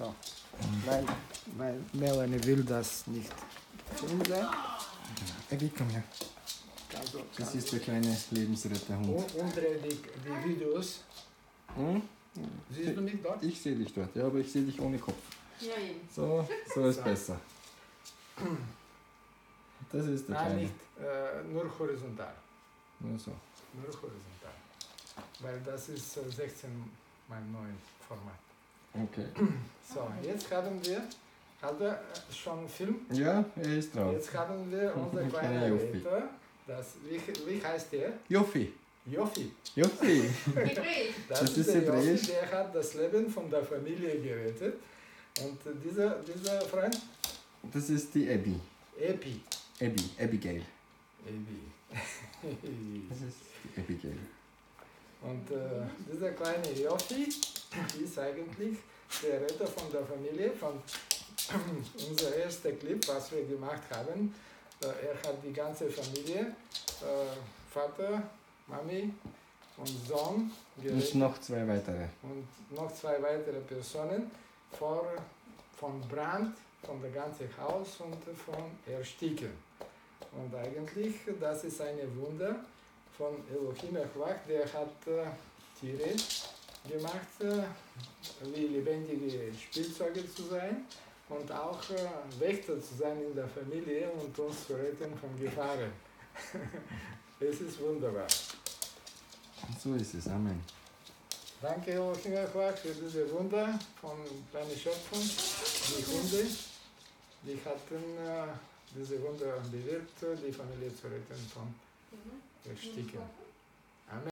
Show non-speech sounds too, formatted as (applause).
So. Weil, weil Melanie will das nicht finden. Abby, komm her. Also, Das ist der kleine Lebensretterhund. un- umdreh die, die Videos. Hm? Siehst du mich dort? Ich sehe dich dort, ja, aber ich sehe dich ohne Kopf. Ja, eben. So, so ist So. besser. Das ist der Nein, kleine. nicht. Äh, nur horizontal. Nur so. Nur horizontal. Weil das ist äh, 16 mein neues Format. Okay. So, jetzt haben wir, hat er äh, schon Film? Ja, er ist drauf. Jetzt haben wir unser Ein kleiner kleiner Joffi. Retter. Das, wie, wie heißt der? Joffi. Joffi. Joffi. Das, Das ist der Joffi, hebräisch. der hat das Leben von der Familie gerettet. Und dieser, dieser Freund, Das ist die Abby. Epi. Abby. Abigail. Epi. Das ist die Abigail. Und äh, dieser kleine Joffi (laughs) ist eigentlich der Retter von der Familie, von (clears throat) unser erster Clip, was wir gemacht haben. Äh, er hat die ganze Familie, äh, Vater, Mami und Sohn Und noch zwei weitere. und noch zwei weitere Personen vor, von Brand, von der ganzen Haus und von Ersticken. Und eigentlich, das ist ein Wunder von Elohim Echwach, der hat äh, Tiere gemacht, äh, wie lebendige Spielzeuge zu sein und auch äh, Wächter zu sein in der Familie und uns zu retten von Gefahren. (laughs) es ist wunderbar. Und so ist es. Amen. Danke, Echwach, für diese Wunder von deiner Schöpfung. Die Hunde, die hatten äh, diese Wunder bewirkt, die Familie zu retten von Mhm. Ersticken.